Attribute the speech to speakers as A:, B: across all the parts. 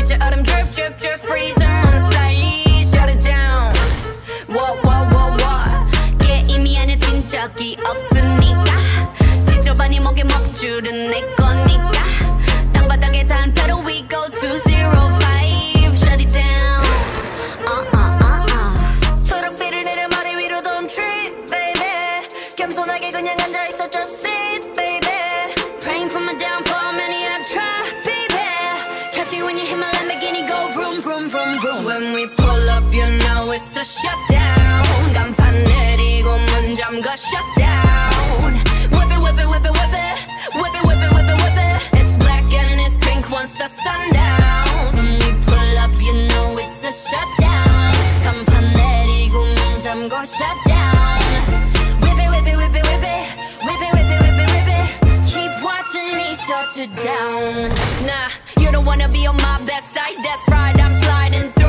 A: 분홍빛의 얼음 drip drip drip freeze 문 사이 shut it down what what what what
B: 게임이 안에 뛴 적이 없으니까 지저분이 목에 먹줄은 내 거니까 땅바닥에 단패로 we go to zero five shut it down uh uh uh uh
C: 초록빛을 내려 머리 위로 don't trip baby 겸손하게 그냥 앉아있어 just sit baby
A: when we pull up, you know it's a shutdown. 간판 내리고 문 잠가 shutdown. Whip it, whip it, whip it, whip it. Whip it, whip it, whip it, whip it. It's black and it's pink once the sun down. When we pull up, you know it's a shutdown. 간판 내리고 문 잠가 shutdown. Whip it, whip it, whip it, whip it. Whip it, whip it, whip it, whip it. Keep watching me shut it down. Nah, you don't wanna be on my best side. That's right, I'm sliding.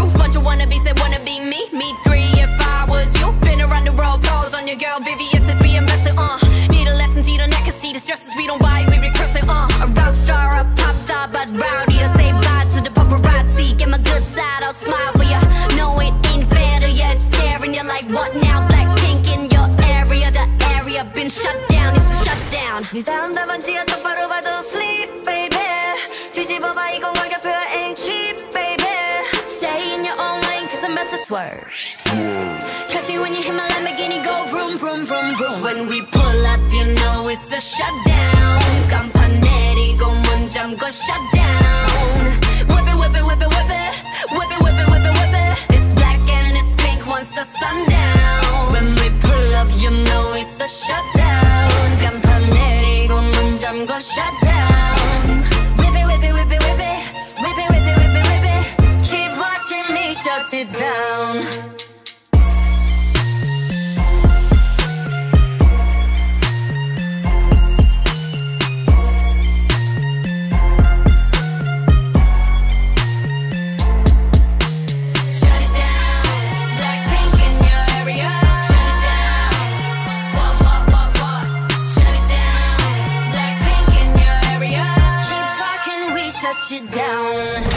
A: need a lesson see the neck and see the stresses we don't buy we recurse it uh
B: A rock star, a pop star, but rowdy. I say bye to the paparazzi. Get my good side, I'll smile for ya. No, it ain't fair to ya. It's staring you like what now? Black pink in your area. The area been shut down. It's a shutdown.
C: 네 다음 답안지야 똑바로 봐도 sleep baby 뒤집어봐 이건 가격표야 ain't cheap baby
A: Stay in your own lane cause I'm about to swerve Catch me when you hit my Lamborghini go vroom vroom vroom vroom When we pull up you know it's a shutdown let you down.